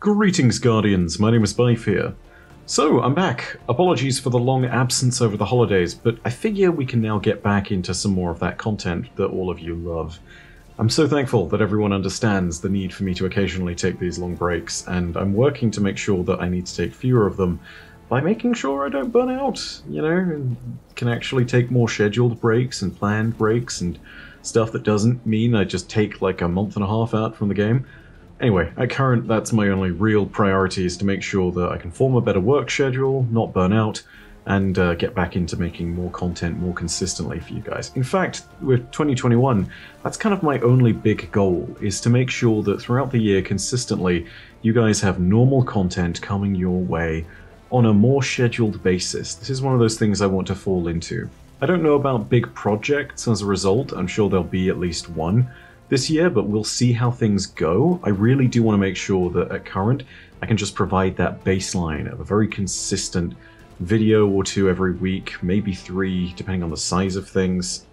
Greetings, Guardians. My name is Byf here. So, I'm back. Apologies for the long absence over the holidays, but I figure we can now get back into some more of that content that all of you love. I'm so thankful that everyone understands the need for me to occasionally take these long breaks, and I'm working to make sure that I need to take fewer of them by making sure I don't burn out, you know, and can actually take more scheduled breaks and planned breaks and stuff that doesn't mean I just take like a month and a half out from the game. Anyway, at current, that's my only real priority is to make sure that I can form a better work schedule, not burn out, and uh, get back into making more content more consistently for you guys. In fact, with 2021, that's kind of my only big goal, is to make sure that throughout the year consistently, you guys have normal content coming your way on a more scheduled basis. This is one of those things I want to fall into. I don't know about big projects as a result, I'm sure there'll be at least one, this year, but we'll see how things go. I really do want to make sure that at current, I can just provide that baseline of a very consistent video or two every week, maybe three, depending on the size of things,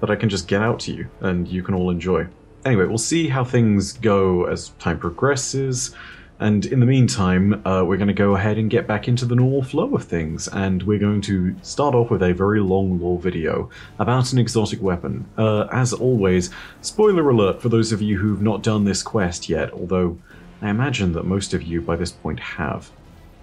that I can just get out to you and you can all enjoy. Anyway, we'll see how things go as time progresses. And in the meantime, uh, we're going to go ahead and get back into the normal flow of things, and we're going to start off with a very long lore video about an exotic weapon. Uh, as always, spoiler alert for those of you who've not done this quest yet, although I imagine that most of you by this point have.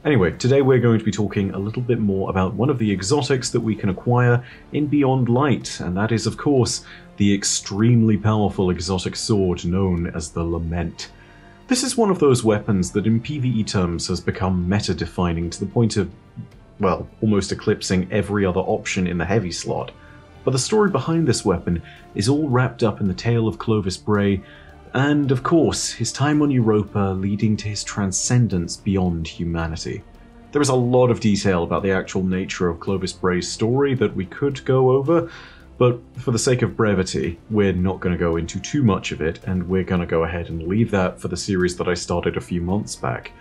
Anyway, today we're going to be talking a little bit more about one of the exotics that we can acquire in Beyond Light, and that is, of course, the extremely powerful exotic sword known as the Lament. This is one of those weapons that in PvE terms has become meta-defining to the point of, well, almost eclipsing every other option in the heavy slot. But the story behind this weapon is all wrapped up in the tale of Clovis Bray, and of course, his time on Europa leading to his transcendence beyond humanity. There is a lot of detail about the actual nature of Clovis Bray's story that we could go over, but for the sake of brevity, we're not going to go into too much of it, and we're going to go ahead and leave that for the series that I started a few months back.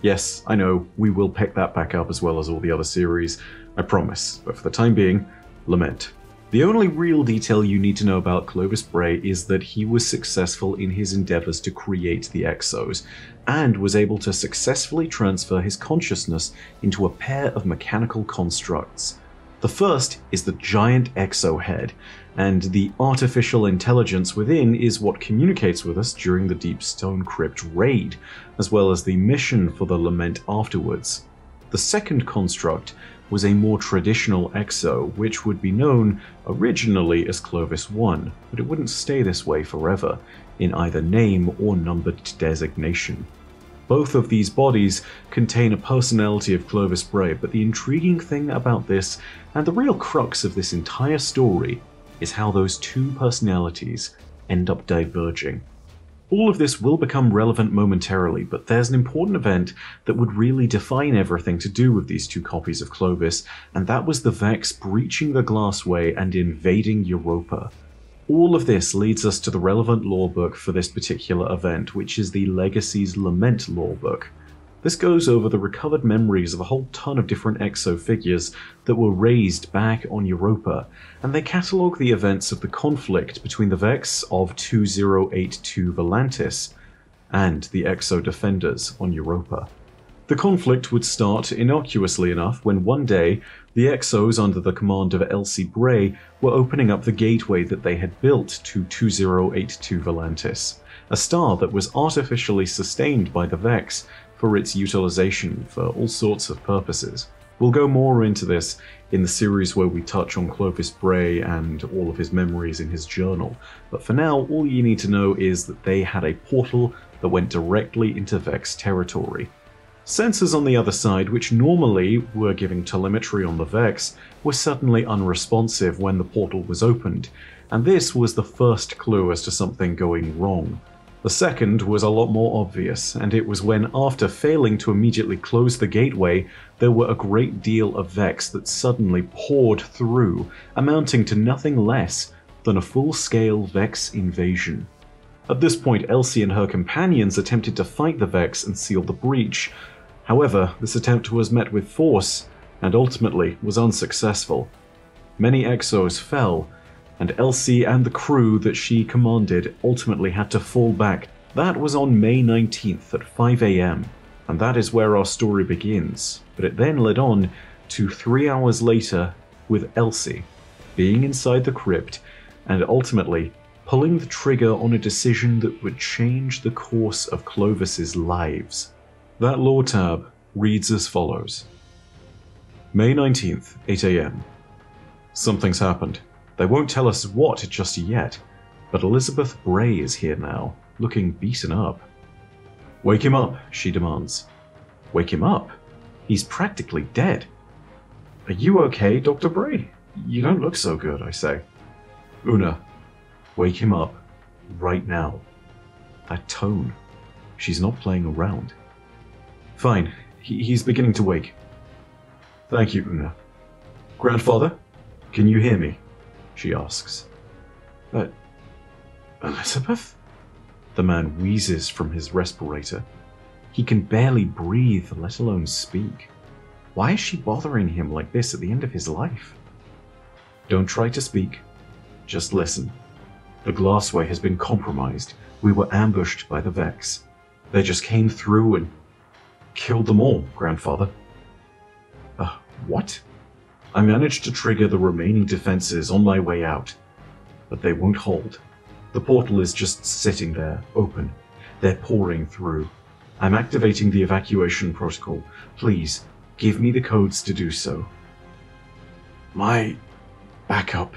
Yes, I know, we will pick that back up as well as all the other series, I promise, but for the time being, lament. The only real detail you need to know about Clovis Bray is that he was successful in his endeavors to create the Exos, and was able to successfully transfer his consciousness into a pair of mechanical constructs. The first is the giant exo head, and the artificial intelligence within is what communicates with us during the Deep Stone Crypt raid, as well as the mission for the Lament afterwards. The second construct was a more traditional exo, which would be known originally as Clovis 1, but it wouldn't stay this way forever, in either name or numbered designation. Both of these bodies contain a personality of Clovis Bray, but the intriguing thing about this, and the real crux of this entire story, is how those two personalities end up diverging. All of this will become relevant momentarily, but there's an important event that would really define everything to do with these two copies of Clovis, and that was the Vex breaching the Glassway and invading Europa. All of this leads us to the relevant lore book for this particular event, which is the Legacy's Lament lore book. This goes over the recovered memories of a whole ton of different exo figures that were raised back on Europa, and they catalogue the events of the conflict between the Vex of 2082 Volantis and the Exo Defenders on Europa. The conflict would start innocuously enough when one day the Exos under the command of Elsie Bray were opening up the gateway that they had built to 2082 Volantis, a star that was artificially sustained by the Vex for its utilization for all sorts of purposes. We'll go more into this in the series where we touch on Clovis Bray and all of his memories in his journal, but for now, all you need to know is that they had a portal that went directly into Vex territory. Sensors on the other side, which normally were giving telemetry on the Vex, were suddenly unresponsive when the portal was opened, and this was the first clue as to something going wrong. The second was a lot more obvious, and it was when, after failing to immediately close the gateway, there were a great deal of Vex that suddenly poured through, amounting to nothing less than a full scale Vex invasion. At this point, Elsie and her companions attempted to fight the Vex and seal the breach, However, this attempt was met with force and ultimately was unsuccessful. Many Exos fell, and Elsie and the crew that she commanded ultimately had to fall back. That was on May 19th at 5am. And that is where our story begins. But it then led on to three hours later with Elsie being inside the crypt and ultimately pulling the trigger on a decision that would change the course of Clovis's lives. That lore tab reads as follows May 19th, 8 am. Something's happened. They won't tell us what just yet, but Elizabeth Bray is here now, looking beaten up. Wake him up, she demands. Wake him up? He's practically dead. Are you okay, Dr. Bray? You don't look so good, I say. Una, wake him up. Right now. That tone. She's not playing around. Fine. He, he's beginning to wake. Thank you, Una. Grandfather, can you hear me? She asks. But. Elizabeth? The man wheezes from his respirator. He can barely breathe, let alone speak. Why is she bothering him like this at the end of his life? Don't try to speak. Just listen. The glassway has been compromised. We were ambushed by the Vex. They just came through and killed them all, grandfather. Uh, what? I managed to trigger the remaining defenses on my way out, but they won't hold. The portal is just sitting there, open. They're pouring through. I'm activating the evacuation protocol. Please, give me the codes to do so. My backup,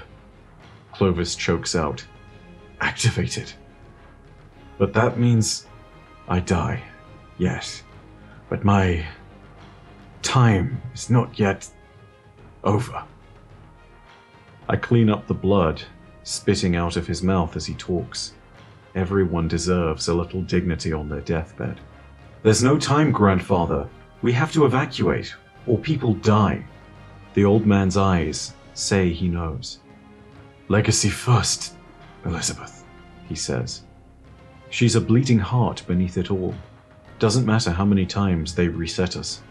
Clovis chokes out. Activated. But that means I die. Yes. But my time is not yet over. I clean up the blood, spitting out of his mouth as he talks. Everyone deserves a little dignity on their deathbed. There's no time, grandfather. We have to evacuate, or people die. The old man's eyes say he knows. Legacy first, Elizabeth, he says. She's a bleeding heart beneath it all. Doesn't matter how many times they reset us.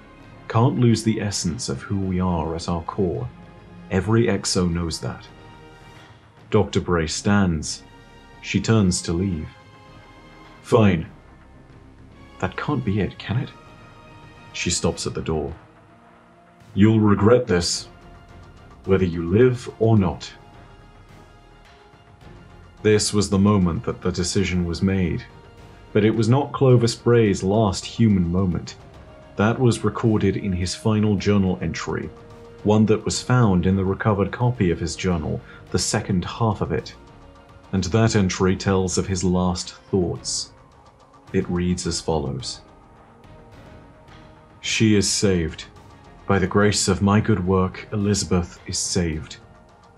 Can't lose the essence of who we are at our core. Every exo knows that. Dr. Bray stands. She turns to leave. Fine. That can't be it, can it? She stops at the door. You'll regret this, whether you live or not. This was the moment that the decision was made. But it was not Clovis Bray's last human moment. That was recorded in his final journal entry, one that was found in the recovered copy of his journal, the second half of it. And that entry tells of his last thoughts. It reads as follows She is saved. By the grace of my good work, Elizabeth is saved.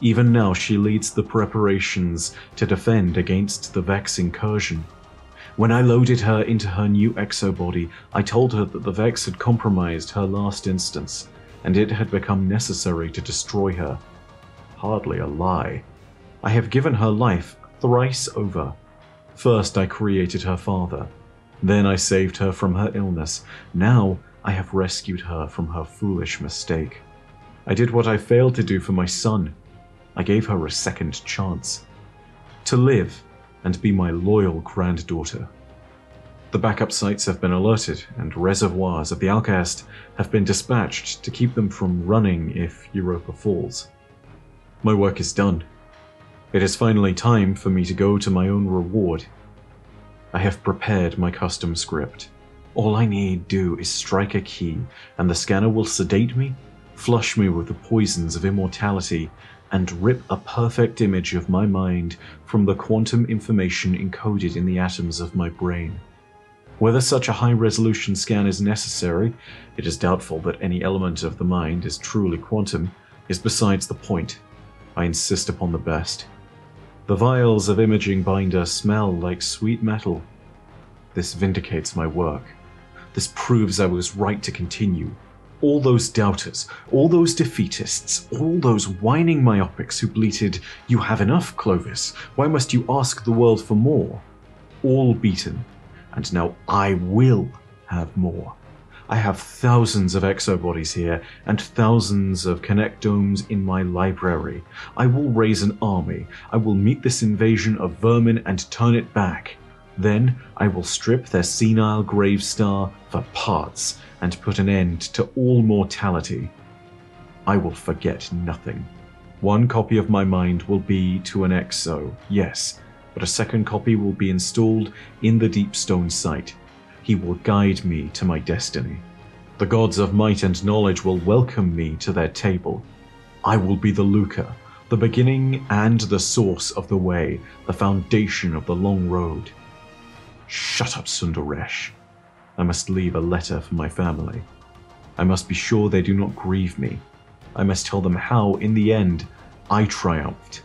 Even now, she leads the preparations to defend against the Vex incursion. When I loaded her into her new exobody, I told her that the Vex had compromised her last instance, and it had become necessary to destroy her. Hardly a lie. I have given her life thrice over. First, I created her father. Then I saved her from her illness. Now, I have rescued her from her foolish mistake. I did what I failed to do for my son. I gave her a second chance. To live and be my loyal granddaughter. The backup sites have been alerted, and reservoirs of the alkahest have been dispatched to keep them from running if Europa falls. My work is done. It is finally time for me to go to my own reward. I have prepared my custom script. All I need do is strike a key, and the scanner will sedate me, flush me with the poisons of immortality, and rip a perfect image of my mind from the quantum information encoded in the atoms of my brain. Whether such a high resolution scan is necessary, it is doubtful that any element of the mind is truly quantum, is besides the point. I insist upon the best. The vials of imaging binder smell like sweet metal. This vindicates my work. This proves I was right to continue. All those doubters, all those defeatists, all those whining myopics who bleated, You have enough, Clovis. Why must you ask the world for more? All beaten. And now I will have more. I have thousands of exobodies here and thousands of connectomes in my library. I will raise an army. I will meet this invasion of vermin and turn it back. Then I will strip their senile grave star for parts and put an end to all mortality. I will forget nothing. One copy of my mind will be to an exo, yes, but a second copy will be installed in the Deep Stone site. He will guide me to my destiny. The gods of might and knowledge will welcome me to their table. I will be the Luca, the beginning and the source of the way, the foundation of the long road. Shut up, Sundaresh. I must leave a letter for my family. I must be sure they do not grieve me. I must tell them how, in the end, I triumphed.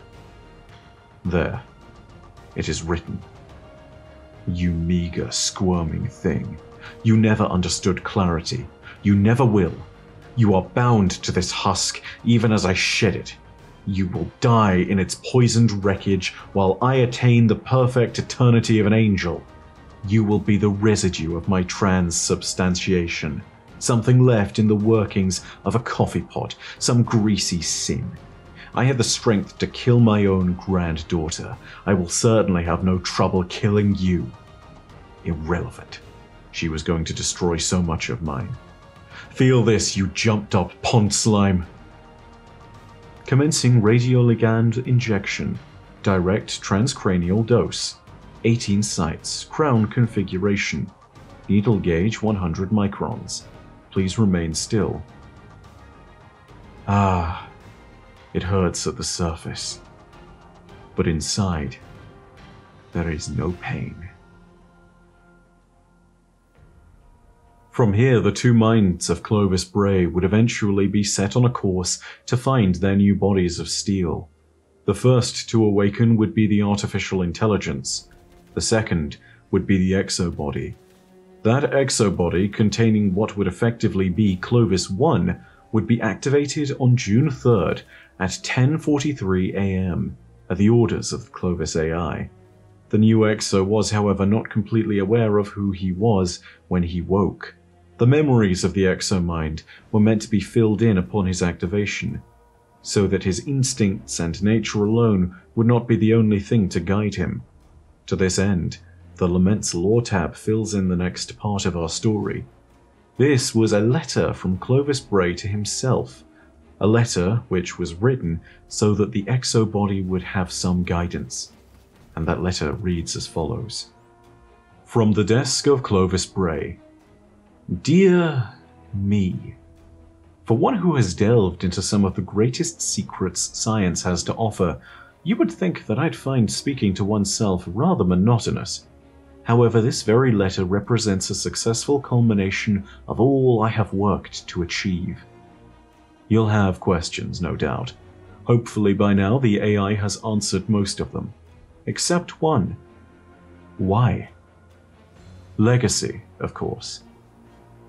There. It is written. You meager, squirming thing. You never understood clarity. You never will. You are bound to this husk even as I shed it. You will die in its poisoned wreckage while I attain the perfect eternity of an angel. You will be the residue of my transubstantiation, something left in the workings of a coffee pot, some greasy sin. I have the strength to kill my own granddaughter. I will certainly have no trouble killing you. Irrelevant. She was going to destroy so much of mine. Feel this, you jumped up pond slime. Commencing radioligand injection. Direct transcranial dose. 18 sites. Crown configuration. Needle gauge 100 microns. Please remain still. Ah, it hurts at the surface. But inside, there is no pain. From here, the two minds of Clovis Bray would eventually be set on a course to find their new bodies of steel. The first to awaken would be the artificial intelligence. The second would be the exobody. That exobody, containing what would effectively be Clovis 1, would be activated on June 3rd at 10:43 a.m. at the orders of Clovis AI. The new Exo was, however, not completely aware of who he was when he woke. The memories of the Exo mind were meant to be filled in upon his activation, so that his instincts and nature alone would not be the only thing to guide him. To this end, the Laments Lore tab fills in the next part of our story. This was a letter from Clovis Bray to himself, a letter which was written so that the exo body would have some guidance. And that letter reads as follows From the desk of Clovis Bray, Dear me, for one who has delved into some of the greatest secrets science has to offer, you would think that I'd find speaking to oneself rather monotonous. However, this very letter represents a successful culmination of all I have worked to achieve. You'll have questions, no doubt. Hopefully, by now, the AI has answered most of them. Except one. Why? Legacy, of course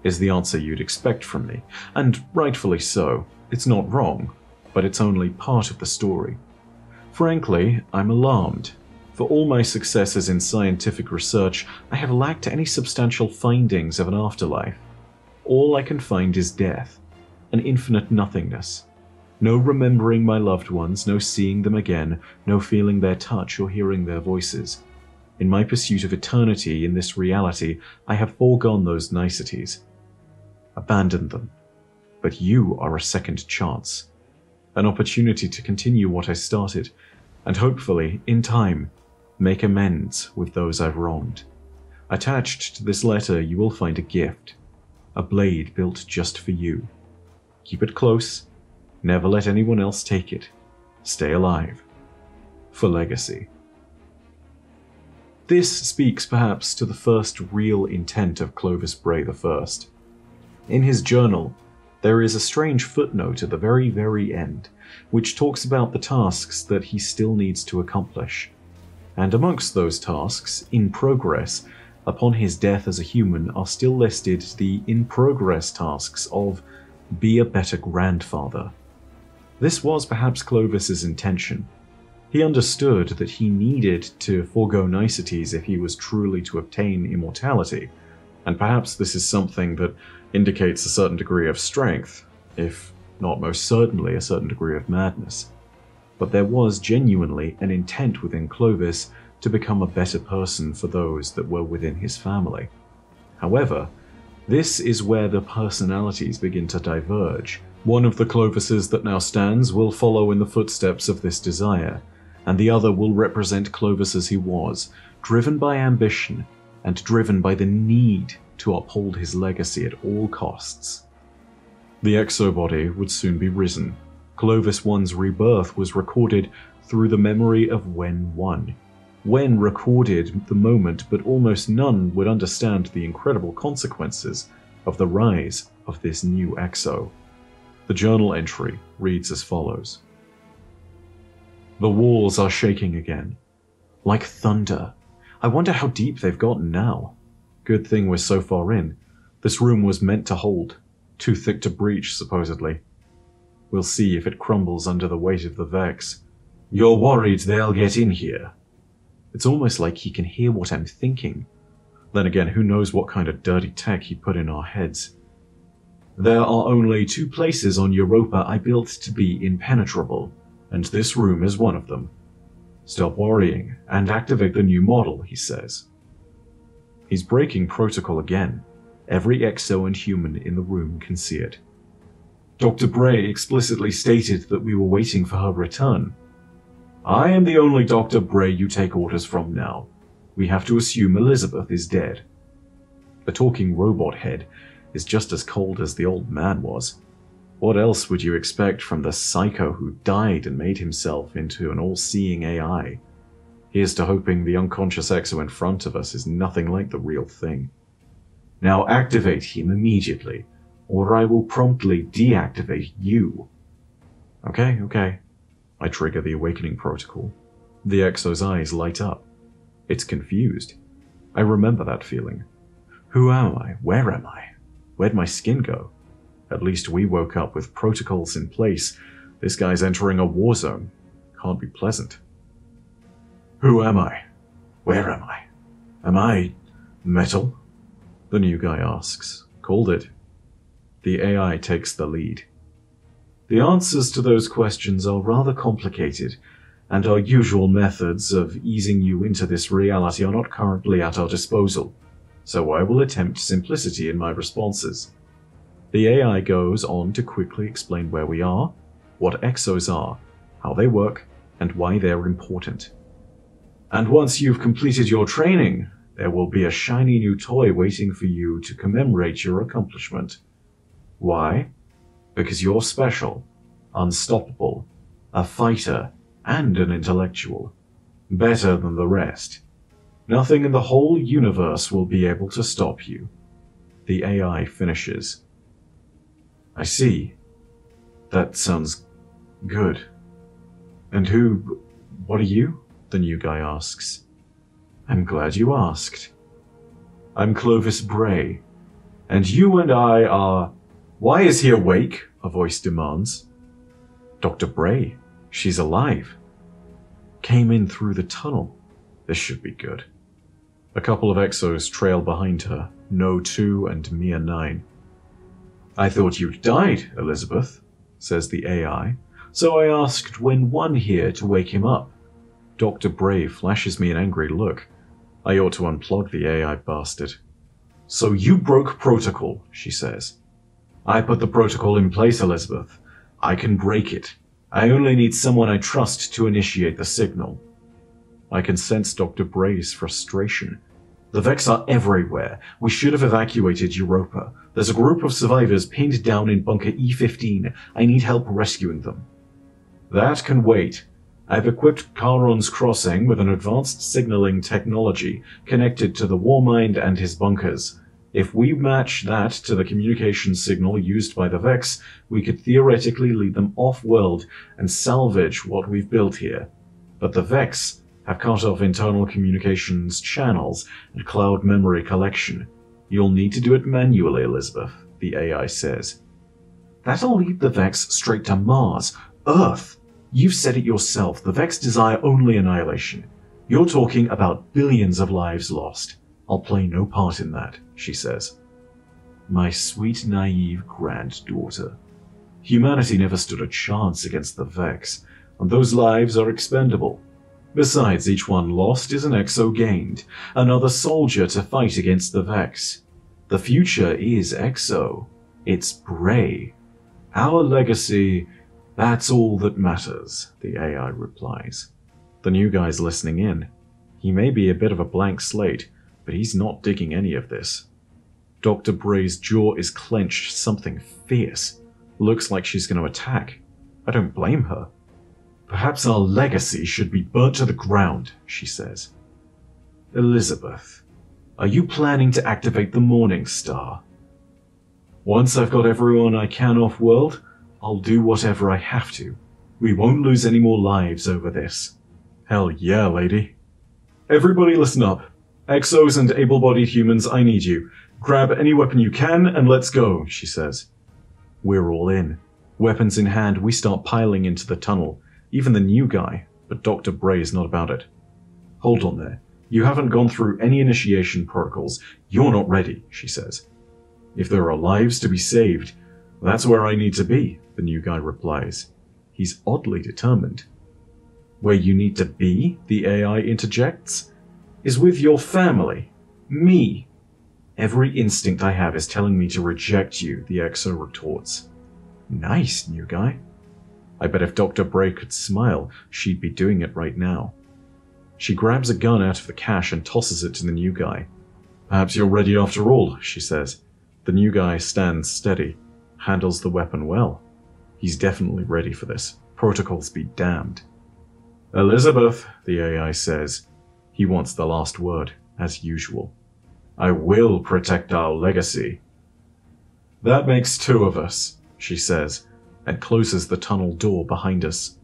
is the answer you'd expect from me, and rightfully so. It's not wrong, but it's only part of the story. Frankly, I'm alarmed. For all my successes in scientific research, I have lacked any substantial findings of an afterlife. All I can find is death, an infinite nothingness. No remembering my loved ones, no seeing them again, no feeling their touch or hearing their voices. In my pursuit of eternity in this reality, I have foregone those niceties abandon them. But you are a second chance, an opportunity to continue what I started, and hopefully, in time, make amends with those I've wronged. Attached to this letter, you will find a gift a blade built just for you. Keep it close, never let anyone else take it. Stay alive. For legacy. This speaks perhaps to the first real intent of Clovis Bray I. In his journal, there is a strange footnote at the very, very end, which talks about the tasks that he still needs to accomplish. And amongst those tasks, in progress, upon his death as a human, are still listed the in progress tasks of be a better grandfather. This was perhaps Clovis's intention. He understood that he needed to forego niceties if he was truly to obtain immortality, and perhaps this is something that indicates a certain degree of strength, if not most certainly a certain degree of madness. But there was genuinely an intent within Clovis to become a better person for those that were within his family. However, this is where the personalities begin to diverge. One of the Clovises that now stands will follow in the footsteps of this desire, and the other will represent Clovis as he was, driven by ambition and driven by the need to uphold his legacy at all costs. The exobody would soon be risen. Clovis One's rebirth was recorded through the memory of Wen One. Wen recorded the moment, but almost none would understand the incredible consequences of the rise of this new exo. The journal entry reads as follows The walls are shaking again, like thunder. I wonder how deep they've gotten now. Good thing we're so far in. This room was meant to hold. Too thick to breach, supposedly. We'll see if it crumbles under the weight of the Vex. You're worried they'll get in here? It's almost like he can hear what I'm thinking. Then again, who knows what kind of dirty tech he put in our heads. There are only two places on Europa I built to be impenetrable, and this room is one of them. Stop worrying and activate the new model, he says. He's breaking protocol again. Every exo and human in the room can see it. Dr. Bray explicitly stated that we were waiting for her return. I am the only Dr. Bray you take orders from now. We have to assume Elizabeth is dead. A talking robot head is just as cold as the old man was. What else would you expect from the psycho who died and made himself into an all seeing AI? Here's to hoping the unconscious exo in front of us is nothing like the real thing. Now activate him immediately, or I will promptly deactivate you. Okay, okay. I trigger the awakening protocol. The exo's eyes light up. It's confused. I remember that feeling. Who am I? Where am I? Where'd my skin go? At least we woke up with protocols in place. This guy's entering a war zone. Can't be pleasant. Who am I? Where am I? Am I metal? The new guy asks. Called it. The AI takes the lead. The answers to those questions are rather complicated, and our usual methods of easing you into this reality are not currently at our disposal, so I will attempt simplicity in my responses. The AI goes on to quickly explain where we are, what exos are, how they work, and why they're important. And once you've completed your training, there will be a shiny new toy waiting for you to commemorate your accomplishment. Why? Because you're special, unstoppable, a fighter, and an intellectual. Better than the rest. Nothing in the whole universe will be able to stop you. The AI finishes. I see. That sounds good. And who. what are you? the new guy asks. I'm glad you asked. I'm Clovis Bray, and you and I are. Why is he awake? a voice demands. Dr. Bray, she's alive. Came in through the tunnel. This should be good. A couple of exos trail behind her, No 2 and Mia 9. I thought you'd died, Elizabeth, says the AI, so I asked Wen One here to wake him up. Dr. Bray flashes me an angry look. I ought to unplug the AI bastard. So you broke protocol, she says. I put the protocol in place, Elizabeth. I can break it. I only need someone I trust to initiate the signal. I can sense Dr. Bray's frustration. The Vex are everywhere. We should have evacuated Europa. There's a group of survivors pinned down in bunker E15. I need help rescuing them. That can wait. I've equipped Charon's Crossing with an advanced signaling technology connected to the Warmind and his bunkers. If we match that to the communication signal used by the Vex, we could theoretically lead them off-world and salvage what we've built here. But the Vex have cut off internal communications channels and cloud memory collection. You'll need to do it manually, Elizabeth, the AI says. That'll lead the Vex straight to Mars, Earth, You've said it yourself, the Vex desire only annihilation. You're talking about billions of lives lost. I'll play no part in that, she says. My sweet, naive granddaughter. Humanity never stood a chance against the Vex, and those lives are expendable. Besides, each one lost is an Exo gained, another soldier to fight against the Vex. The future is Exo. It's Bray. Our legacy, that's all that matters, the AI replies. The new guy's listening in. He may be a bit of a blank slate, but he's not digging any of this. Dr. Bray's jaw is clenched, something fierce. Looks like she's going to attack. I don't blame her. Perhaps our legacy should be burnt to the ground, she says. Elizabeth, are you planning to activate the Morning Star? Once I've got everyone I can off world, I'll do whatever I have to. We won't lose any more lives over this. Hell yeah, lady. Everybody listen up. Exos and able bodied humans, I need you. Grab any weapon you can and let's go, she says. We're all in. Weapons in hand, we start piling into the tunnel. Even the new guy, but Dr. Bray is not about it. Hold on there. You haven't gone through any initiation protocols. You're not ready, she says. If there are lives to be saved, that's where I need to be, the new guy replies. He's oddly determined. Where you need to be, the AI interjects, is with your family. Me. Every instinct I have is telling me to reject you, the Exo retorts. Nice, new guy. I bet if Dr. Bray could smile, she'd be doing it right now. She grabs a gun out of the cache and tosses it to the new guy. Perhaps you're ready after all, she says. The new guy stands steady, handles the weapon well. He's definitely ready for this. Protocols be damned. Elizabeth, the AI says. He wants the last word, as usual. I will protect our legacy. That makes two of us, she says, and closes the tunnel door behind us.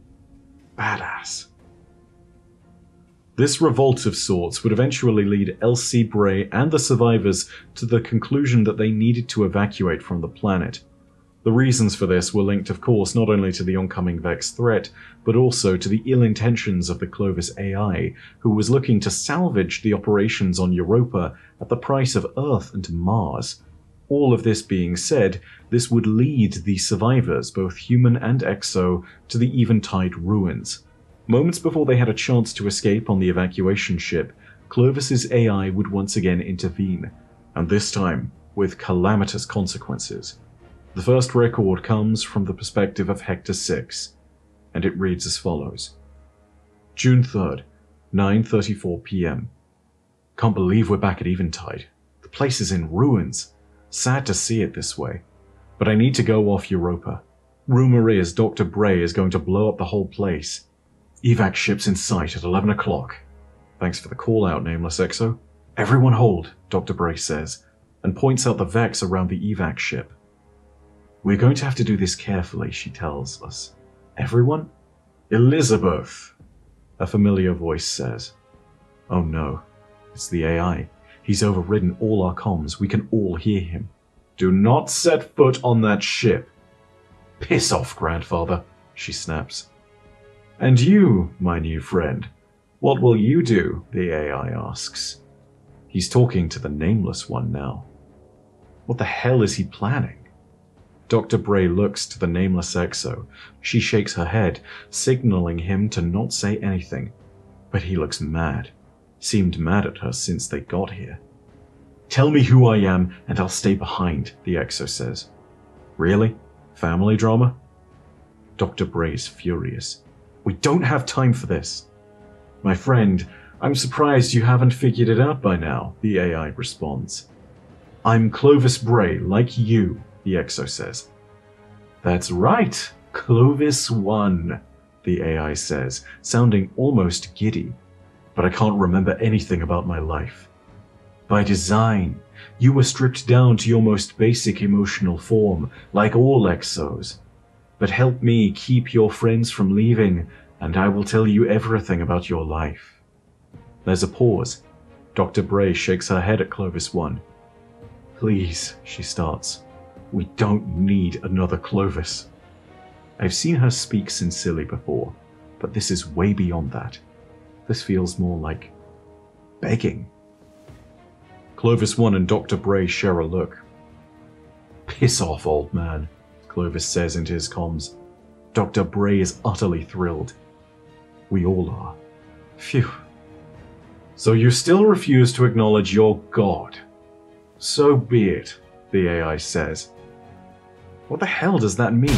Badass. This revolt of sorts would eventually lead Elsie Bray and the survivors to the conclusion that they needed to evacuate from the planet. The reasons for this were linked, of course, not only to the oncoming Vex threat, but also to the ill intentions of the Clovis AI, who was looking to salvage the operations on Europa at the price of Earth and Mars. All of this being said, this would lead the survivors, both human and exo, to the Eventide ruins. Moments before they had a chance to escape on the evacuation ship, Clovis's AI would once again intervene, and this time with calamitous consequences. The first record comes from the perspective of Hector 6, and it reads as follows. June 3rd, 9.34 p.m. Can't believe we're back at Eventide. The place is in ruins. Sad to see it this way. But I need to go off Europa. Rumor is Dr. Bray is going to blow up the whole place. Evac ship's in sight at 11 o'clock. Thanks for the call out, Nameless Exo. Everyone hold, Dr. Bray says, and points out the Vex around the evac ship. We're going to have to do this carefully, she tells us. Everyone? Elizabeth, a familiar voice says. Oh no, it's the AI. He's overridden all our comms. We can all hear him. Do not set foot on that ship. Piss off, grandfather, she snaps. And you, my new friend, what will you do? the AI asks. He's talking to the nameless one now. What the hell is he planning? Dr. Bray looks to the nameless exo. She shakes her head, signaling him to not say anything. But he looks mad. Seemed mad at her since they got here. Tell me who I am and I'll stay behind, the exo says. Really? Family drama? Dr. Bray's furious. We don't have time for this. My friend, I'm surprised you haven't figured it out by now, the AI responds. I'm Clovis Bray, like you, the Exo says. That's right, Clovis One, the AI says, sounding almost giddy. But I can't remember anything about my life. By design, you were stripped down to your most basic emotional form, like all Exos. But help me keep your friends from leaving, and I will tell you everything about your life. There's a pause. Dr. Bray shakes her head at Clovis 1. Please, she starts. We don't need another Clovis. I've seen her speak sincerely before, but this is way beyond that. This feels more like begging. Clovis 1 and Dr. Bray share a look. Piss off, old man, Clovis says into his comms. Dr. Bray is utterly thrilled. We all are. Phew. So you still refuse to acknowledge your god. So be it, the AI says. What the hell does that mean?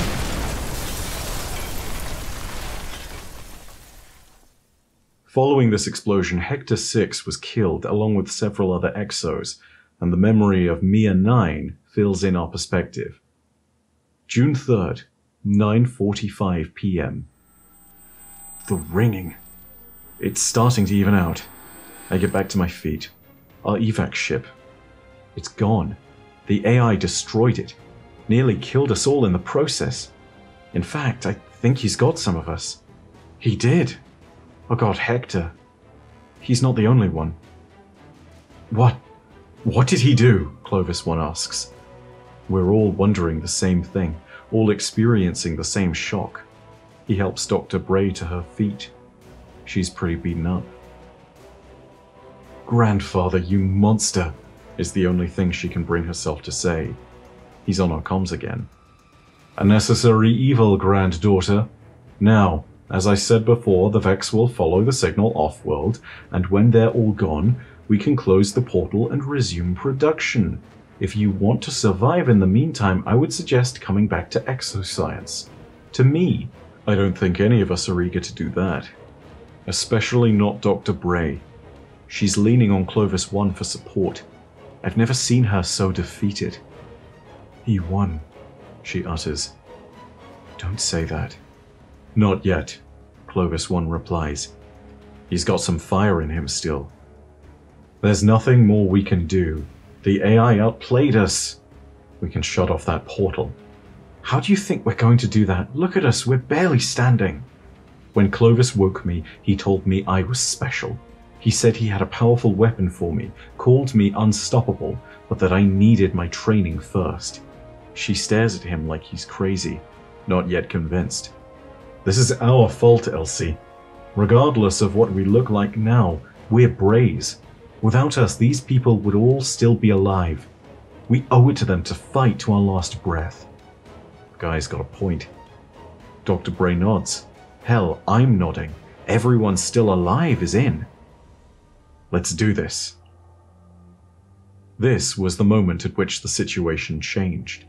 Following this explosion, Hector 6 was killed along with several other exos, and the memory of Mia 9 fills in our perspective. June 3rd, 9:45 p.m. The ringing. It's starting to even out. I get back to my feet. Our evac ship. It's gone. The AI destroyed it. Nearly killed us all in the process. In fact, I think he's got some of us. He did. Oh god, Hector. He's not the only one. What? What did he do? Clovis One asks. We're all wondering the same thing, all experiencing the same shock. He helps Dr. Bray to her feet. She's pretty beaten up. Grandfather, you monster, is the only thing she can bring herself to say. He's on our comms again. A necessary evil, granddaughter. Now, as I said before, the Vex will follow the signal off-world, and when they're all gone, we can close the portal and resume production. If you want to survive in the meantime, I would suggest coming back to exoscience. To me, I don't think any of us are eager to do that. Especially not Dr. Bray. She's leaning on Clovis 1 for support. I've never seen her so defeated. He won, she utters. Don't say that. Not yet, Clovis 1 replies. He's got some fire in him still. There's nothing more we can do. The AI outplayed us. We can shut off that portal. How do you think we're going to do that? Look at us, we're barely standing. When Clovis woke me, he told me I was special. He said he had a powerful weapon for me, called me unstoppable, but that I needed my training first. She stares at him like he's crazy, not yet convinced. This is our fault, Elsie. Regardless of what we look like now, we're Brays. Without us, these people would all still be alive. We owe it to them to fight to our last breath. Guy's got a point. Dr. Bray nods. Hell, I'm nodding. Everyone still alive is in. Let's do this. This was the moment at which the situation changed.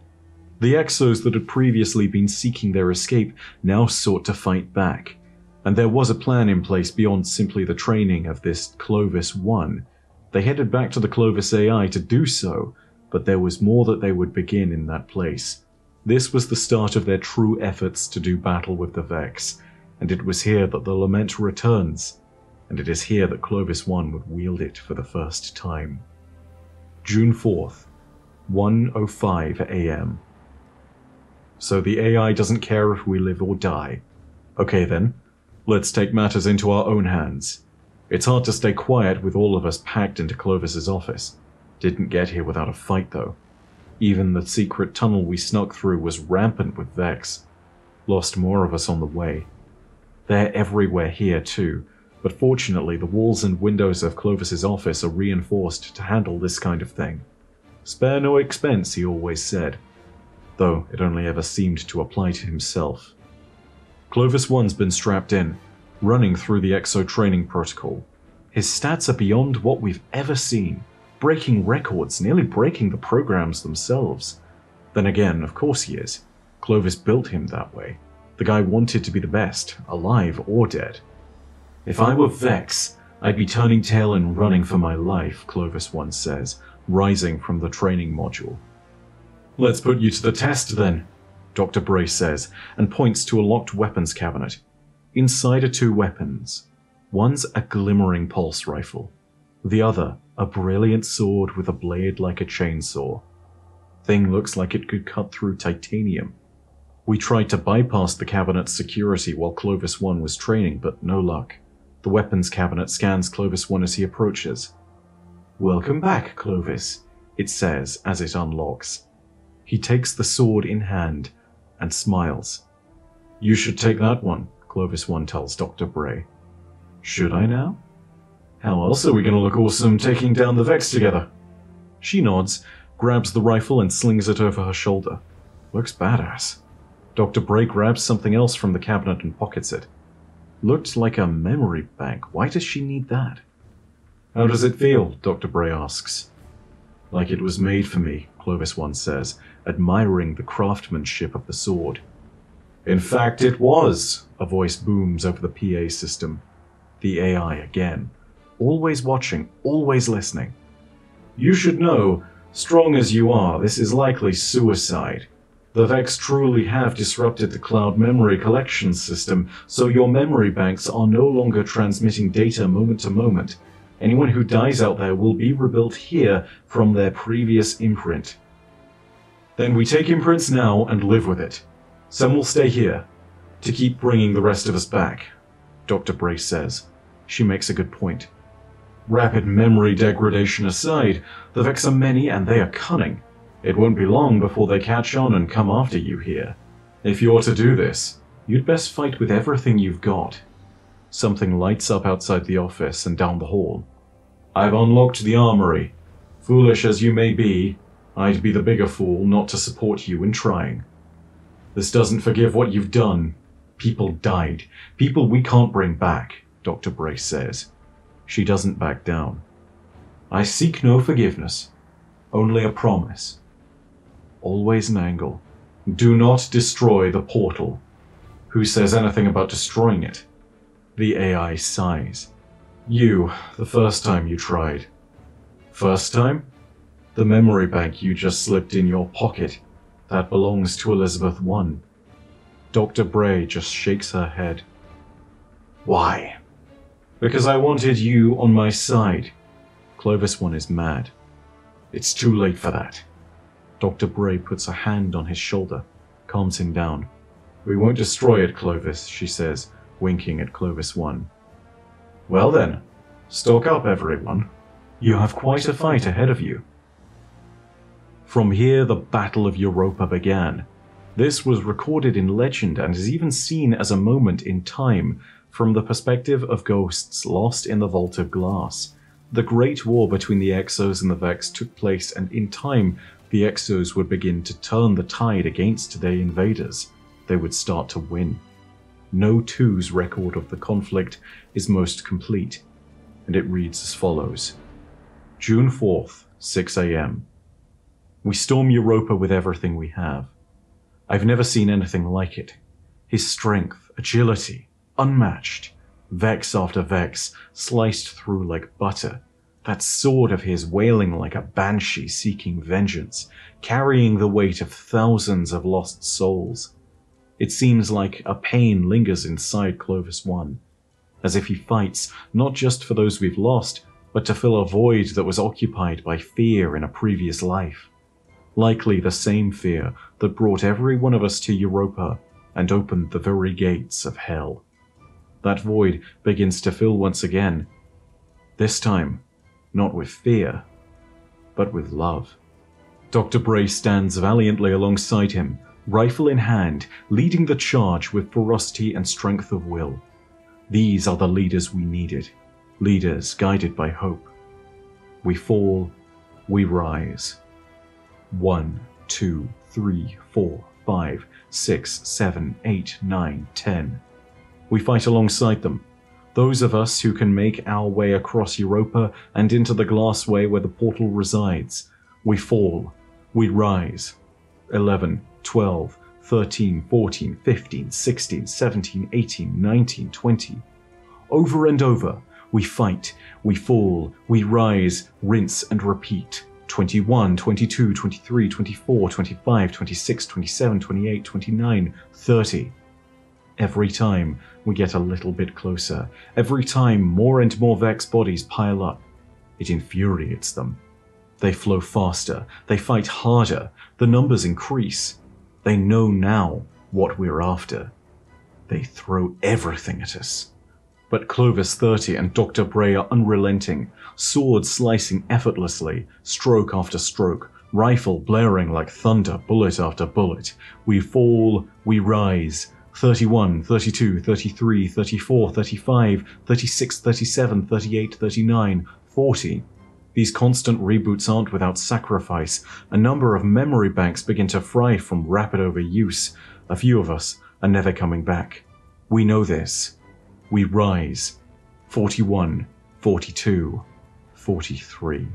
The Exos that had previously been seeking their escape now sought to fight back, and there was a plan in place beyond simply the training of this Clovis 1. They headed back to the Clovis AI to do so, but there was more that they would begin in that place. This was the start of their true efforts to do battle with the Vex, and it was here that the lament returns, and it is here that Clovis 1 would wield it for the first time. June 4th, 1:05 a.m. So the AI doesn't care if we live or die. Okay then, let's take matters into our own hands. It's hard to stay quiet with all of us packed into Clovis's office. Didn't get here without a fight though. Even the secret tunnel we snuck through was rampant with Vex. Lost more of us on the way. They're everywhere here too, but fortunately the walls and windows of Clovis's office are reinforced to handle this kind of thing. Spare no expense, he always said, though it only ever seemed to apply to himself. Clovis One's been strapped in, running through the EXO training protocol. His stats are beyond what we've ever seen, breaking records, nearly breaking the programs themselves. Then again, of course he is. Clovis built him that way. The guy wanted to be the best, alive or dead. If I were Vex, I'd be turning tail and running for my life, Clovis once says, rising from the training module. Let's put you to the test then, Dr. Bray says, and points to a locked weapons cabinet. Inside are two weapons. One's a glimmering pulse rifle, the other a brilliant sword with a blade like a chainsaw. Thing looks like it could cut through titanium. We tried to bypass the cabinet's security while Clovis 1 was training, but no luck. The weapons cabinet scans Clovis 1 as he approaches. Welcome back, Clovis, it says as it unlocks. He takes the sword in hand and smiles. You should take that one, Clovis 1 tells Dr. Bray. Should I now? How else are we going to look awesome taking down the Vex together? She nods, grabs the rifle, and slings it over her shoulder. Looks badass. Dr. Bray grabs something else from the cabinet and pockets it. Looked like a memory bank. Why does she need that? How does it feel? Dr. Bray asks. Like it was made for me, Clovis once says, admiring the craftsmanship of the sword. In fact, it was, a voice booms over the PA system. The AI again. Always watching, always listening. You should know, strong as you are, this is likely suicide. The Vex truly have disrupted the cloud memory collection system, so your memory banks are no longer transmitting data moment to moment. Anyone who dies out there will be rebuilt here from their previous imprint. Then we take imprints now and live with it. Some will stay here, to keep bringing the rest of us back, Dr. Bray says. She makes a good point. Rapid memory degradation aside, the Vex are many and they are cunning. It won't be long before they catch on and come after you here. If you're to do this, you'd best fight with everything you've got. Something lights up outside the office and down the hall. I've unlocked the armory. Foolish as you may be, I'd be the bigger fool not to support you in trying. This doesn't forgive what you've done. People died. People we can't bring back, Dr. Bray says. She doesn't back down. I seek no forgiveness, only a promise. Always Mangle. Do not destroy the portal. Who says anything about destroying it? The AI sighs. You, the first time you tried. First time? The memory bank you just slipped in your pocket. That belongs to Elizabeth One. Dr. Bray just shakes her head. Why? Because I wanted you on my side. Clovis One is mad. It's too late for that. Dr. Bray puts a hand on his shoulder, calms him down. We won't destroy it, Clovis, she says, winking at Clovis One. Well then, stock up, everyone. You have quite a fight ahead of you. From here, the Battle of Europa began. This was recorded in legend and is even seen as a moment in time from the perspective of ghosts lost in the Vault of Glass. The Great War between the Exos and the Vex took place, and in time, the Exos would begin to turn the tide against their invaders. They would start to win. No 2's record of the conflict is most complete, and it reads as follows June 4th, 6 am. We storm Europa with everything we have. I've never seen anything like it. His strength, agility, unmatched. Vex after Vex, sliced through like butter. That sword of his wailing like a banshee seeking vengeance, carrying the weight of thousands of lost souls. It seems like a pain lingers inside Clovis One, as if he fights not just for those we've lost, but to fill a void that was occupied by fear in a previous life likely the same fear that brought every one of us to Europa and opened the very gates of hell. That void begins to fill once again. This time, not with fear, but with love. Dr. Bray stands valiantly alongside him, rifle in hand, leading the charge with ferocity and strength of will. These are the leaders we needed, leaders guided by hope. We fall, we rise. One, two, three, four, five, six, seven, eight, nine, ten. We fight alongside them. Those of us who can make our way across Europa and into the glassway where the portal resides. We fall. We rise. 11, 12, 13, 14, 15, 16, 17, 18, 19, 20. Over and over, we fight, we fall, we rise, rinse and repeat. 21, 22, 23, 24, 25, 26, 27, 28, 29, 30. Every time we get a little bit closer, every time more and more Vex bodies pile up, it infuriates them. They flow faster, they fight harder, the numbers increase. They know now what we're after. They throw everything at us. But Clovis 30 and Dr. Bray are unrelenting, swords slicing effortlessly, stroke after stroke, rifle blaring like thunder, bullet after bullet. We fall, we rise. 31, 32, 33, 34, 35, 36, 37, 38, 39, 40. These constant reboots aren't without sacrifice. A number of memory banks begin to fry from rapid overuse. A few of us are never coming back. We know this. We rise. 41, 42, 43.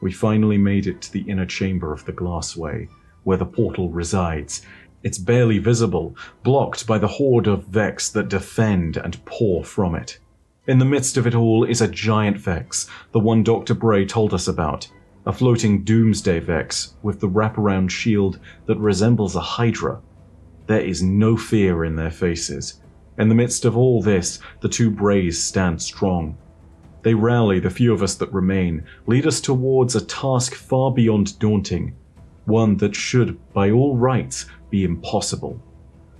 We finally made it to the inner chamber of the Glassway, where the portal resides. It's barely visible, blocked by the horde of Vex that defend and pour from it. In the midst of it all is a giant Vex, the one Dr. Bray told us about, a floating Doomsday Vex with the wraparound shield that resembles a Hydra. There is no fear in their faces. In the midst of all this, the two Brays stand strong. They rally the few of us that remain, lead us towards a task far beyond daunting, one that should, by all rights, be impossible.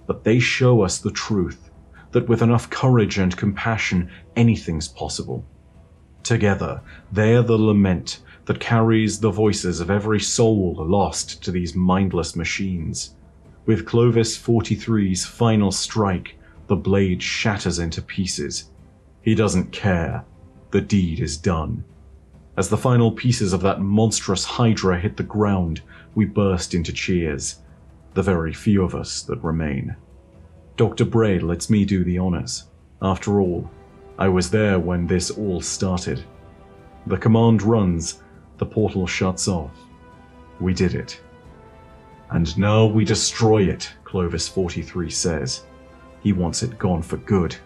But they show us the truth, that with enough courage and compassion, anything's possible. Together, they're the lament that carries the voices of every soul lost to these mindless machines. With Clovis 43's final strike, the blade shatters into pieces. He doesn't care. The deed is done. As the final pieces of that monstrous Hydra hit the ground, we burst into cheers. The very few of us that remain. Dr. Bray lets me do the honors. After all, I was there when this all started. The command runs, the portal shuts off. We did it. And now we destroy it, Clovis 43 says. He wants it gone for good.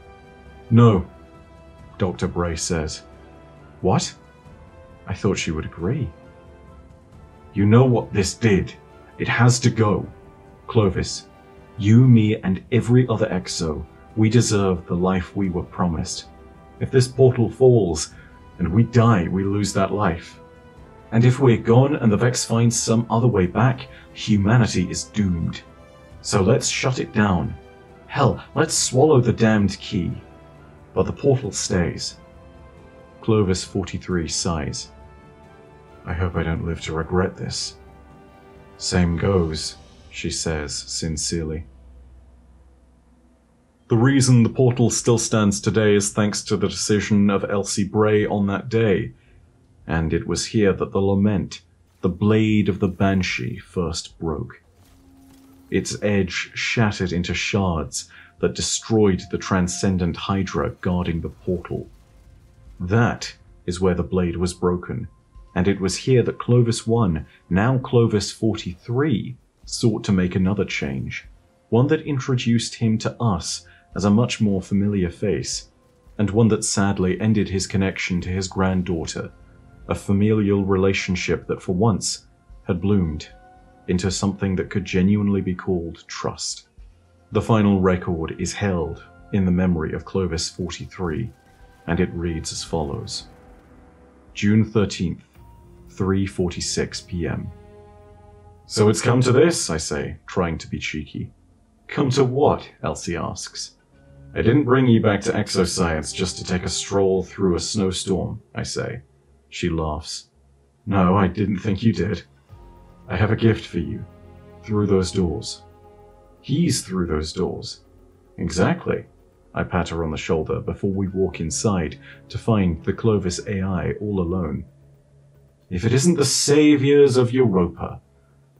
No, Dr. Bray says. What? I thought she would agree. You know what this did. It has to go. Clovis, you, me, and every other exo, we deserve the life we were promised. If this portal falls and we die, we lose that life. And if we're gone and the Vex finds some other way back, humanity is doomed. So let's shut it down. Hell, let's swallow the damned key. But the portal stays. Clovis 43 sighs. I hope I don't live to regret this. Same goes, she says sincerely. The reason the portal still stands today is thanks to the decision of Elsie Bray on that day and it was here that the lament, the blade of the banshee, first broke. Its edge shattered into shards that destroyed the transcendent Hydra guarding the portal. That is where the blade was broken, and it was here that Clovis 1, now Clovis 43, sought to make another change, one that introduced him to us as a much more familiar face, and one that sadly ended his connection to his granddaughter a familial relationship that for once had bloomed into something that could genuinely be called trust. The final record is held in the memory of Clovis 43, and it reads as follows. June 13th, 3:46 p.m. So it's come to this, I say, trying to be cheeky. Come to what? Elsie asks. I didn't bring you back to exoscience just to take a stroll through a snowstorm, I say. She laughs. No, I didn't think you did. I have a gift for you. Through those doors. He's through those doors. Exactly. I pat her on the shoulder before we walk inside to find the Clovis AI all alone. If it isn't the saviors of Europa,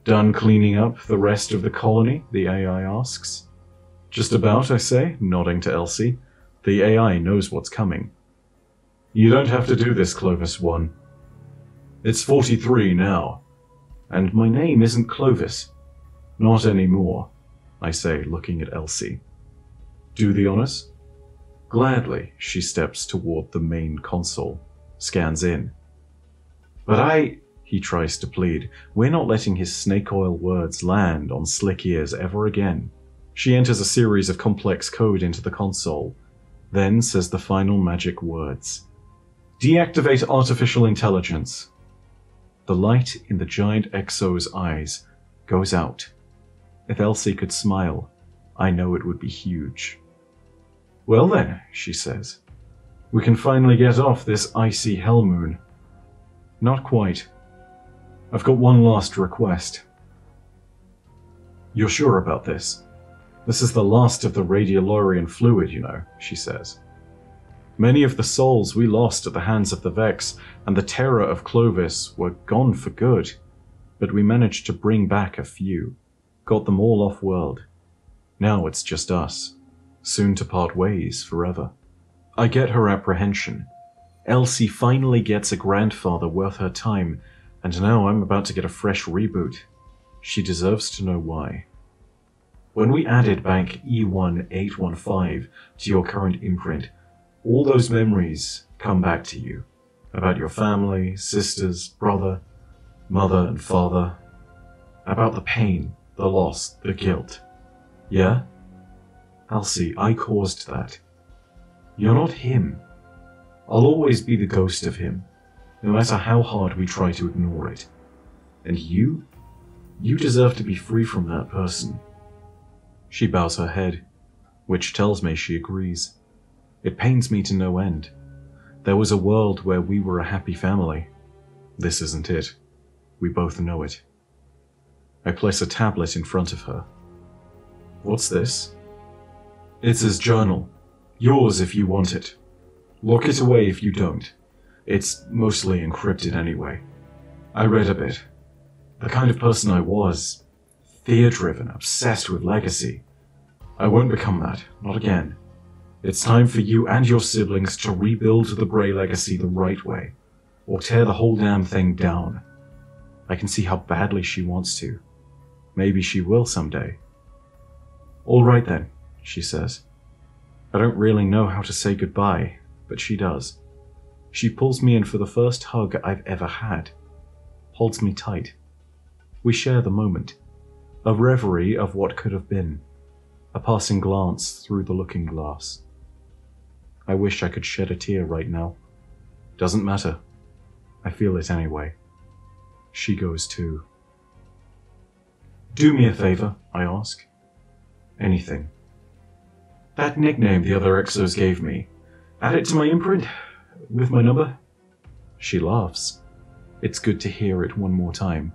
done cleaning up the rest of the colony? The AI asks. Just about, I say, nodding to Elsie. The AI knows what's coming. You don't have to do this, Clovis 1. It's 43 now. And my name isn't Clovis. Not anymore, I say, looking at Elsie. Do the honors? Gladly, she steps toward the main console, scans in. But I, he tries to plead, we're not letting his snake oil words land on slick ears ever again. She enters a series of complex code into the console, then says the final magic words. Deactivate artificial intelligence. The light in the giant Exo's eyes goes out. If Elsie could smile, I know it would be huge. Well then, she says, we can finally get off this icy hell moon. Not quite. I've got one last request. You're sure about this? This is the last of the radiolarian fluid, you know, she says. Many of the souls we lost at the hands of the Vex and the terror of Clovis were gone for good, but we managed to bring back a few, got them all off world. Now it's just us. soon to part ways forever. I get her apprehension. Elsie finally gets a grandfather worth her time, and now I'm about to get a fresh reboot. She deserves to know why. When we added bank E1815 to your current imprint, all those memories come back to you about your family, sisters, brother, mother, and father, about the pain, the loss, the guilt. Yeah? Elsie, I caused that. You're not him. I'll always be the ghost of him, no matter how hard we try to ignore it. And you? You deserve to be free from that person. She bows her head, which tells me she agrees. It pains me to no end. There was a world where we were a happy family. This isn't it. We both know it. I place a tablet in front of her. What's this? It's his journal. Yours if you want it. Lock it away if you don't. It's mostly encrypted anyway. I read a bit. The kind of person I was. Fear driven, obsessed with legacy. I won't become that, not again. It's time for you and your siblings to rebuild the Bray legacy the right way, or tear the whole damn thing down. I can see how badly she wants to. Maybe she will someday. All right then, she says. I don't really know how to say goodbye, but she does. She pulls me in for the first hug I've ever had, holds me tight. We share the moment, a reverie of what could have been, a passing glance through the looking glass. I wish I could shed a tear right now. Doesn't matter. I feel it anyway. She goes too. Do me a favor, I ask. Anything. That nickname the other exos gave me. Add it to my imprint with my number. She laughs. It's good to hear it one more time.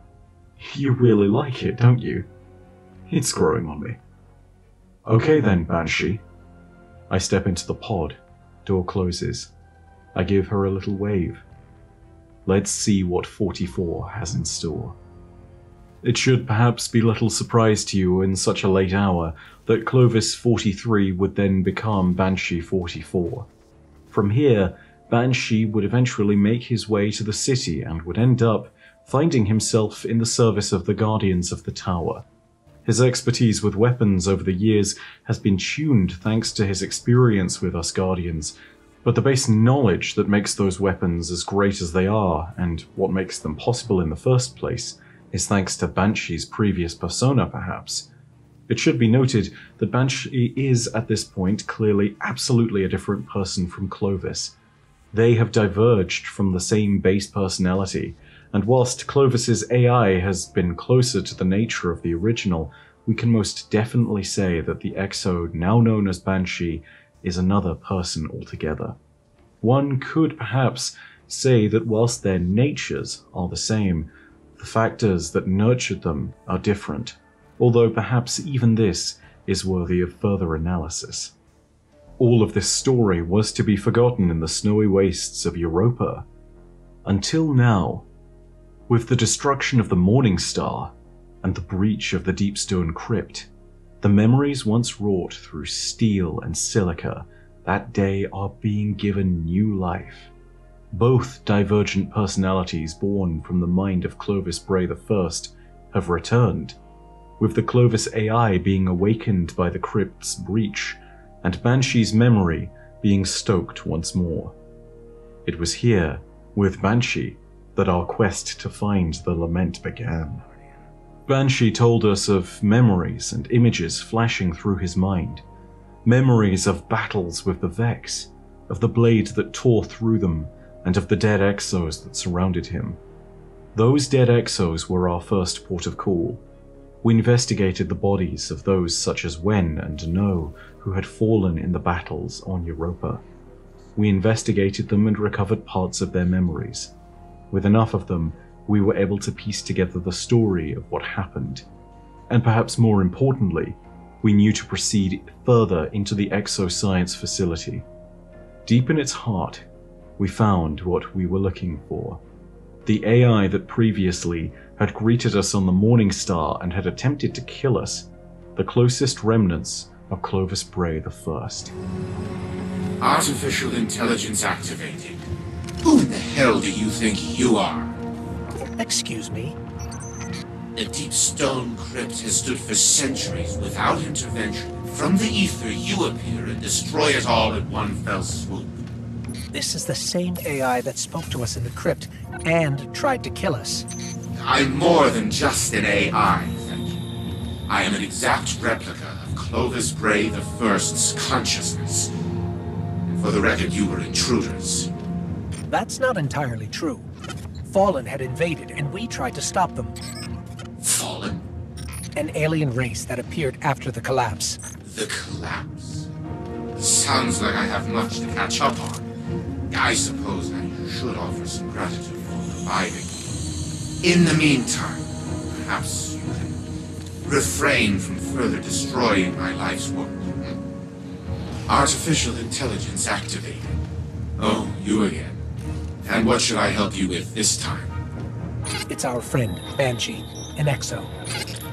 You really like it, don't you? It's growing on me. Okay then, Banshee. I step into the pod. Door closes. I give her a little wave. Let's see what 44 has in store. It should perhaps be little surprise to you in such a late hour that Clovis 43 would then become Banshee 44. From here, Banshee would eventually make his way to the city and would end up finding himself in the service of the Guardians of the Tower. His expertise with weapons over the years has been tuned thanks to his experience with us Guardians, but the base knowledge that makes those weapons as great as they are, and what makes them possible in the first place, is thanks to Banshee's previous persona, perhaps. It should be noted that Banshee is, at this point, clearly absolutely a different person from Clovis. They have diverged from the same base personality, and whilst Clovis's AI has been closer to the nature of the original, we can most definitely say that the Exo, now known as Banshee, is another person altogether. One could perhaps say that whilst their natures are the same, the factors that nurtured them are different, although perhaps even this is worthy of further analysis. All of this story was to be forgotten in the snowy wastes of Europa. Until now, with the destruction of the Morning Star and the breach of the Deepstone Crypt, the memories once wrought through steel and silica that day are being given new life. Both divergent personalities born from the mind of Clovis Bray I have returned, with the Clovis AI being awakened by the crypt's breach, and Banshee's memory being stoked once more. It was here, with Banshee, that our quest to find the lament began. Banshee told us of memories and images flashing through his mind. Memories of battles with the Vex, of the blade that tore through them, and of the dead exos that surrounded him. Those dead exos were our first port of call. We investigated the bodies of those such as Wen and No who had fallen in the battles on Europa. We investigated them and recovered parts of their memories. With enough of them, we were able to piece together the story of what happened. And perhaps more importantly, we knew to proceed further into the exoscience facility. Deep in its heart, we found what we were looking for. The AI that previously had greeted us on the Morning Star and had attempted to kill us, the closest remnants of Clovis Bray the First. Artificial intelligence activated. Who in the hell do you think you are? Excuse me? A deep stone crypt has stood for centuries without intervention. From the ether, you appear and destroy it all in one fell swoop. This is the same AI that spoke to us in the crypt and tried to kill us. I'm more than just an AI, thank you. I am an exact replica of Clovis Bray the First's consciousness. And for the record, you were intruders. That's not entirely true. Fallen had invaded, and we tried to stop them. Fallen? An alien race that appeared after the collapse. The collapse. Sounds like I have much to catch up on. I suppose I should offer some gratitude for providing. In the meantime, perhaps you can refrain from further destroying my life's work. Hmm? Artificial intelligence activated. Oh, you again. And what should I help you with this time? It's our friend, Banshee, an exo.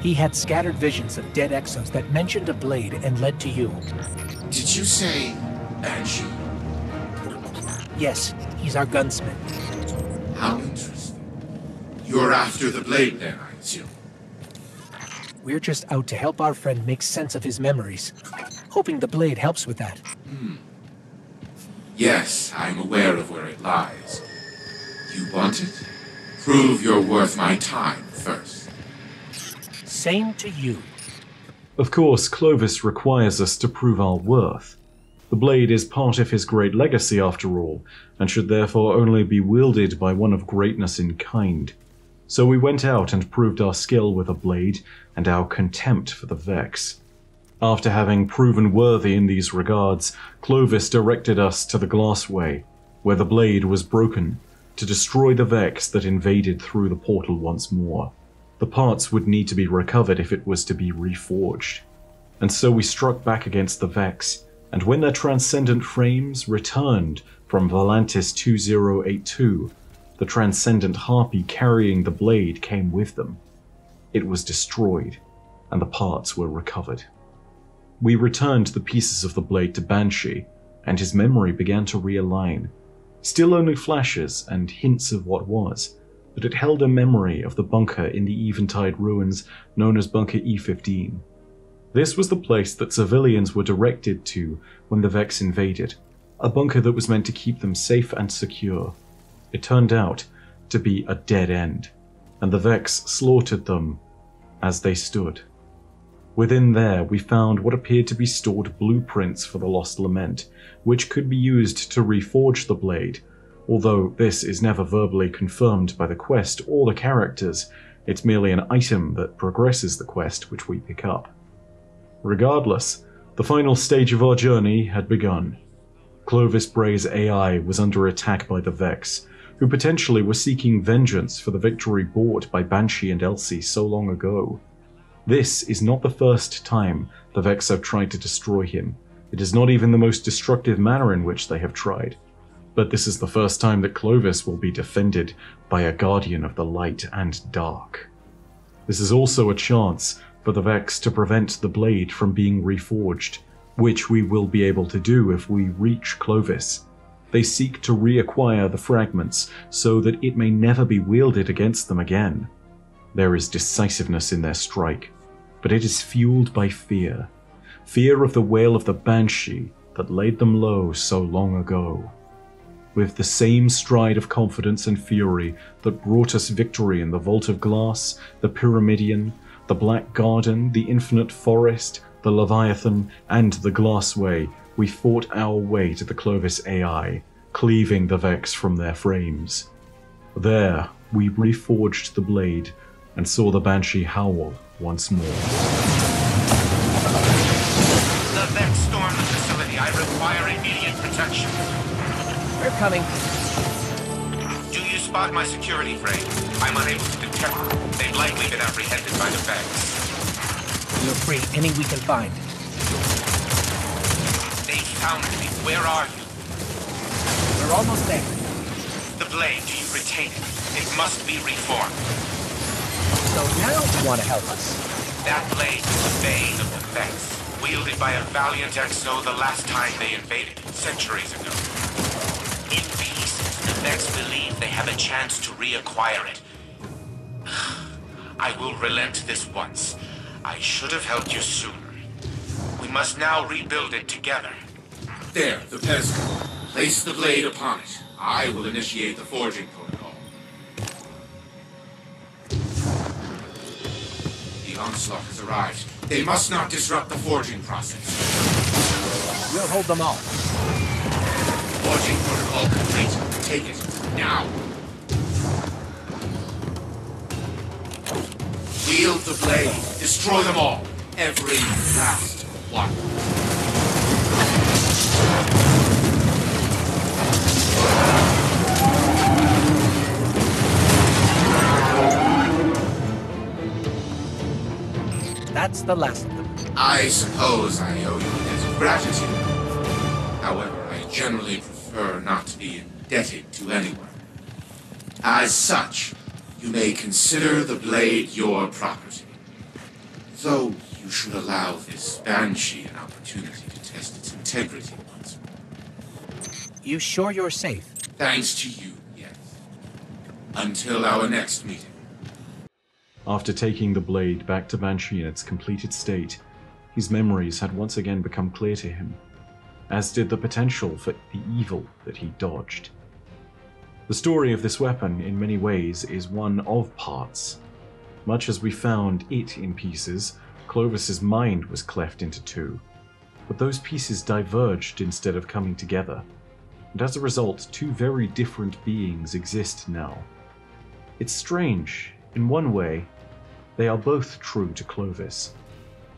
He had scattered visions of dead exos that mentioned a blade and led to you. Did you say Banshee? Yes, he's our gunsmith. How interesting. You're after the blade then, I assume. We're just out to help our friend make sense of his memories. Hoping the blade helps with that. Hmm. Yes, I'm aware of where it lies. You want it? Prove you're worth my time first. Same to you. Of course, Clovis requires us to prove our worth. The blade is part of his great legacy, after all, and should therefore only be wielded by one of greatness in kind. So we went out and proved our skill with a blade and our contempt for the Vex. After having proven worthy in these regards, Clovis directed us to the Glassway, where the blade was broken, to destroy the Vex that invaded through the portal once more. The parts would need to be recovered if it was to be reforged. And so we struck back against the Vex, and when their transcendent frames returned from Volantis 2082, the transcendent harpy carrying the blade came with them. It was destroyed, and the parts were recovered. We returned the pieces of the blade to Banshee, and his memory began to realign. Still only flashes and hints of what was, but it held a memory of the bunker in the Eventide ruins known as Bunker E15. This was the place that civilians were directed to when the Vex invaded, a bunker that was meant to keep them safe and secure. It turned out to be a dead end, and the Vex slaughtered them as they stood. Within there, we found what appeared to be stored blueprints for the Lost Lament, which could be used to reforge the blade. Although this is never verbally confirmed by the quest or the characters, it's merely an item that progresses the quest which we pick up. Regardless, the final stage of our journey had begun. Clovis Bray's AI was under attack by the Vex, who potentially were seeking vengeance for the victory bought by Banshee and Elsie so long ago. This is not the first time the Vex have tried to destroy him. It is not even the most destructive manner in which they have tried. But this is the first time that Clovis will be defended by a guardian of the light and dark. This is also a chance for the Vex to prevent the blade from being reforged, which we will be able to do if we reach Clovis. They seek to reacquire the fragments so that it may never be wielded against them again. There is decisiveness in their strike, but it is fueled by fear fear of the wail of the banshee that laid them low so long ago. With the same stride of confidence and fury that brought us victory in the Vault of Glass, the Pyramidion, the Black Garden, the Infinite Forest, the Leviathan, and the Glassway, we fought our way to the Clovis AI, cleaving the Vex from their frames. There, we reforged the blade and saw the Banshee howl once more. Coming. Do you spot my security frame? I'm unable to detect them. They've likely been apprehended by the Vex. We'll free any we can find. They found me. Where are you? We're almost there. The blade, do you retain it? It must be reformed. So now you want to help us. That blade is the bane of the Vex. wielded by a valiant Exo the last time they invaded, centuries ago. In peace, the Vex believe they have a chance to reacquire it. I will relent this once. I should have helped you sooner. We must now rebuild it together. There, the pedestal. Place the blade upon it. I will initiate the forging protocol. The onslaught has arrived. They must not disrupt the forging process. We'll hold them off. Forging protocol complete. Take it. Now. Wield the blade. Destroy them all. Every last one. That's the last of them. I suppose I owe you of gratitude. However, I generally prefer not to be indebted to anyone. As such, you may consider the blade your property. Though you should allow this Banshee an opportunity to test its integrity once more. You sure you're safe? Thanks to you, yes. Until our next meeting. After taking the blade back to Banshee in its completed state, his memories had once again become clear to him, as did the potential for the evil that he dodged. The story of this weapon, in many ways, is one of parts. Much as we found it in pieces, Clovis's mind was cleft into two. But those pieces diverged instead of coming together, and as a result, two very different beings exist now. It's strange, in one way, they are both true to Clovis.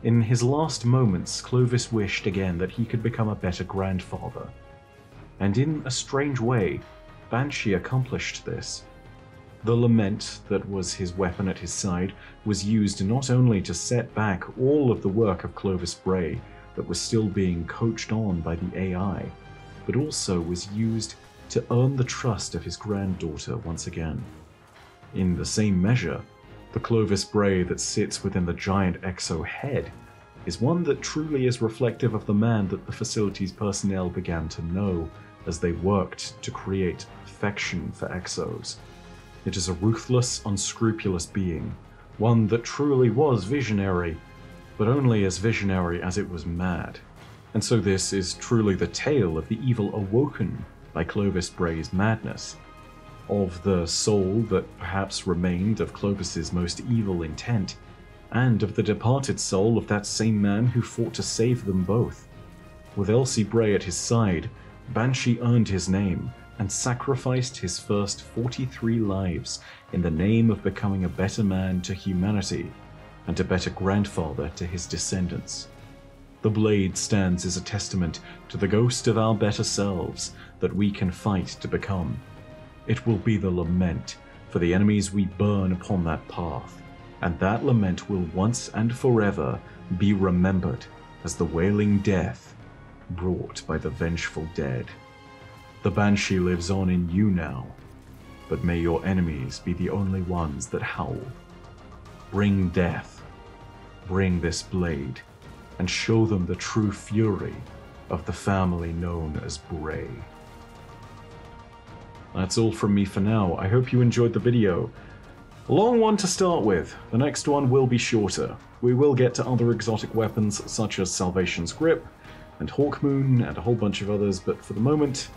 In his last moments, Clovis wished again that he could become a better grandfather. And in a strange way, Banshee accomplished this. The lament that was his weapon at his side was used not only to set back all of the work of Clovis Bray that was still being coached on by the AI, but also was used to earn the trust of his granddaughter once again. In the same measure, the Clovis Bray that sits within the giant Exo head is one that truly is reflective of the man that the facility's personnel began to know as they worked to create affection for Exos. It is a ruthless, unscrupulous being, one that truly was visionary, but only as visionary as it was mad. And so this is truly the tale of the evil awoken by Clovis Bray's madness, of the soul that perhaps remained of Clovis's most evil intent, and of the departed soul of that same man who fought to save them both. With Elsie Bray at his side, Banshee earned his name and sacrificed his first 43 lives in the name of becoming a better man to humanity and a better grandfather to his descendants. The blade stands as a testament to the ghost of our better selves that we can fight to become. It will be the lament for the enemies we burn upon that path, and that lament will once and forever be remembered as the wailing death brought by the vengeful dead. The Banshee lives on in you now, but may your enemies be the only ones that howl. Bring death, bring this blade, and show them the true fury of the family known as Bray. That's all from me for now. I hope you enjoyed the video. A long one to start with. The next one will be shorter. We will get to other exotic weapons such as Salvation's Grip and Hawkmoon and a whole bunch of others, but for the moment,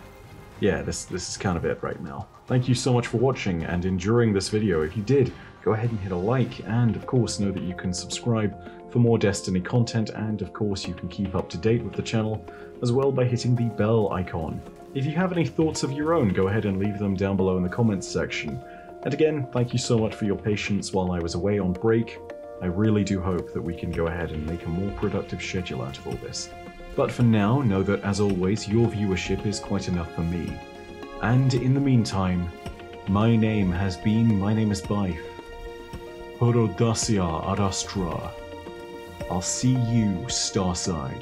yeah, this, this is kind of it right now. Thank you so much for watching and enduring this video. If you did, go ahead and hit a like, and of course know that you can subscribe for more Destiny content, and of course you can keep up to date with the channel as well by hitting the bell icon. If you have any thoughts of your own, go ahead and leave them down below in the comments section. And again, thank you so much for your patience while I was away on break. I really do hope that we can go ahead and make a more productive schedule out of all this. But for now, know that as always, your viewership is quite enough for me. And in the meantime, my name has been My Name is Byf. Horodacia Arastra. I'll see you, Starside.